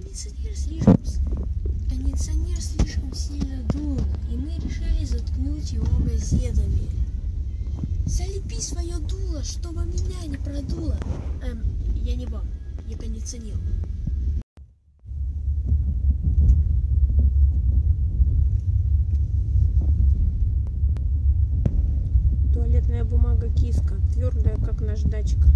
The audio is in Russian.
кондиционер слишком, кондиционер слишком сильно дул, и мы решили заткнуть его газетами. Залепи свое дуло, чтобы меня не продуло. Эм, я не вам, я кондиционер. Туалетная бумага киска, твердая, как наждачка.